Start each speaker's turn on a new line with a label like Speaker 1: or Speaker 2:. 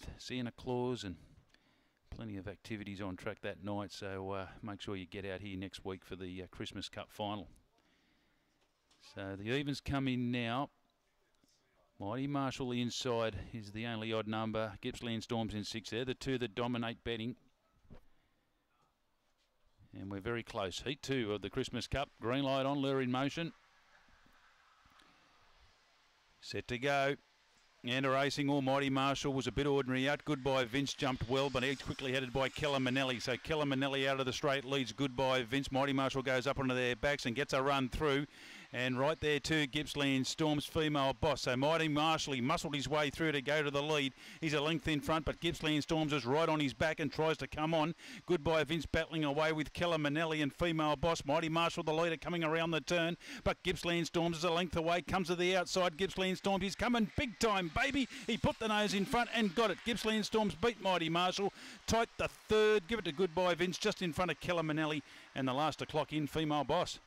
Speaker 1: with Santa Claus and plenty of activities on track that night. So uh, make sure you get out here next week for the uh, Christmas Cup final. So the evens come in now. Mighty Marshall the inside is the only odd number. Gippsland Storms in six. They're the two that dominate betting. And we're very close. Heat two of the Christmas Cup. Green light on, lure in motion. Set to go. And a racing Almighty Marshall was a bit ordinary out. Goodbye Vince jumped well, but he's quickly headed by Keller Manelli. So Keller Manelli out of the straight leads Goodbye Vince. Mighty Marshall goes up onto their backs and gets a run through. And right there too, Gippsland Storm's female boss. So Mighty Marshall, he muscled his way through to go to the lead. He's a length in front, but Gippsland Storms is right on his back and tries to come on. Goodbye Vince battling away with Keller Manelli and female boss. Mighty Marshall, the leader, coming around the turn. But Gippsland Storms is a length away, comes to the outside. Gippsland Storms, he's coming big time, baby. He put the nose in front and got it. Gippsland Storms beat Mighty Marshall. Tight the third. Give it to Goodbye Vince just in front of Keller Manelli. And the last to clock in, female boss.